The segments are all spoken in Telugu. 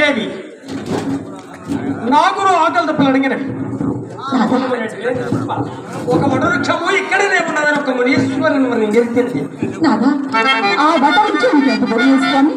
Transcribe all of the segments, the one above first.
దేవి నాగురు ఆకలి దప్పులు అడిగినవి ఒక వటవృక్షము ఇక్కడనే ఉన్నదని ఒక మునీశ్వరుని మనం గెలిచింది ఆ వటవృక్షం ఎంత మునీశ్వరుని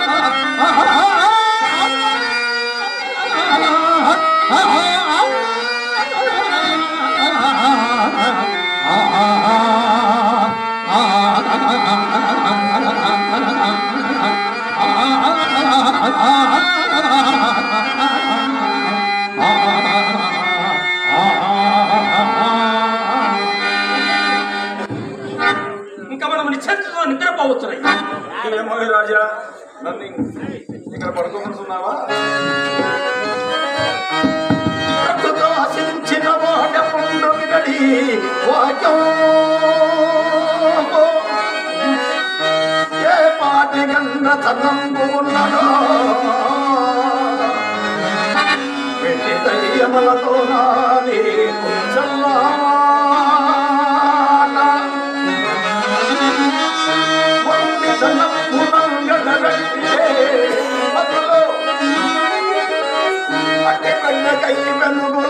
ఇక్కడ పడుకోమనుకున్నావా ఆశించిన వాడపుండు వినడి వాక్యం. ఏ పాటి గన్న తన్నంబు నాని অনুগত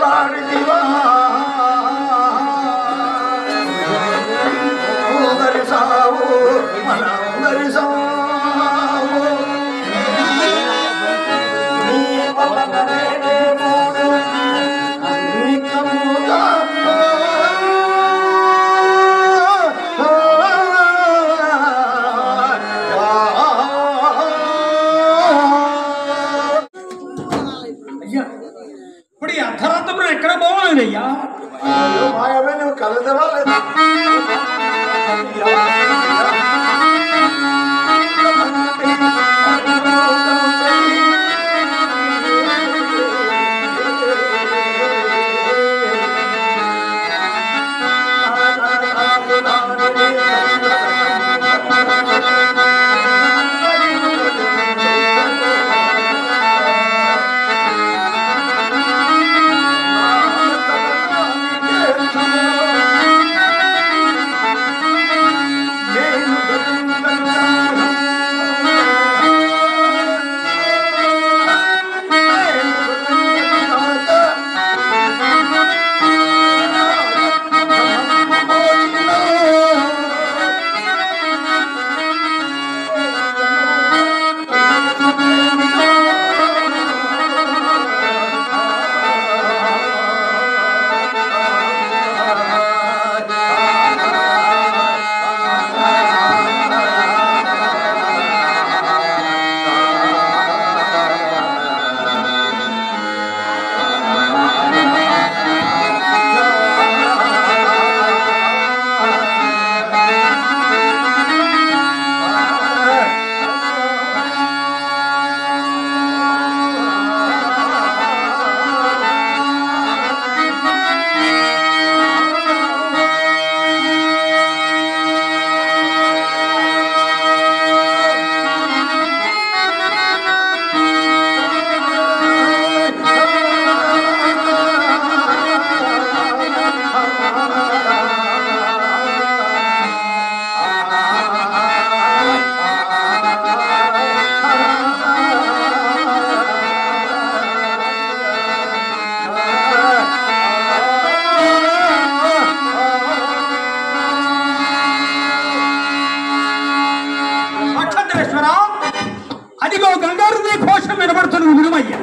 করছেন উমির মাইয়া।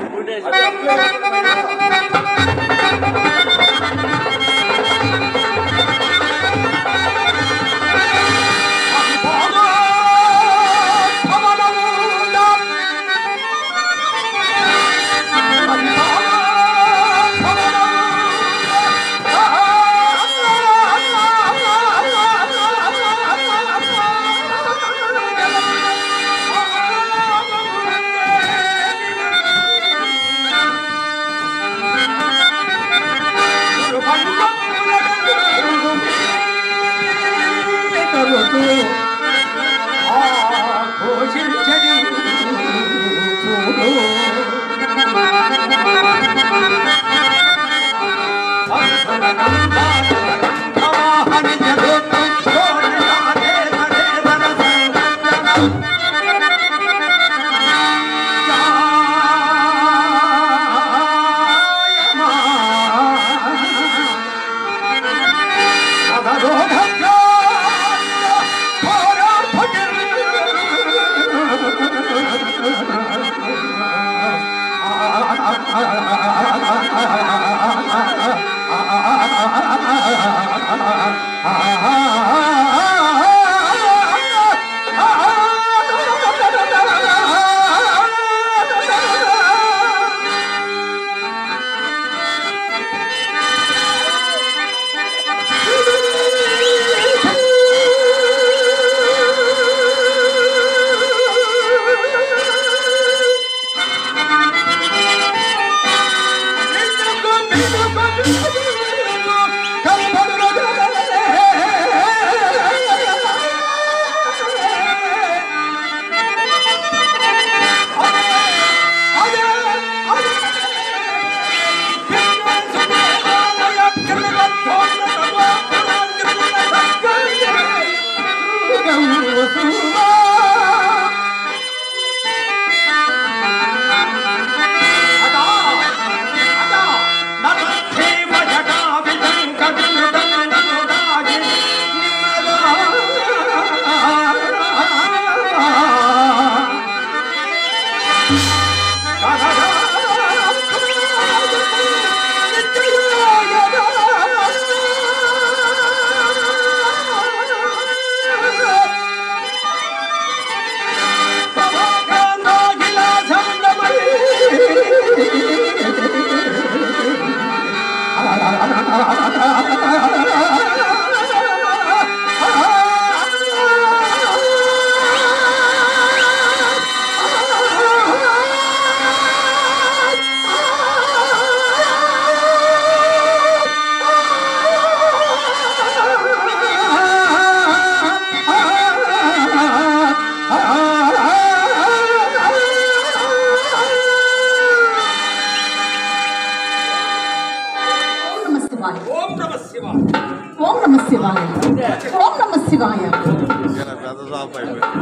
习惯了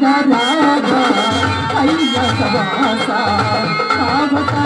بابا بابا ايها سماسا بابا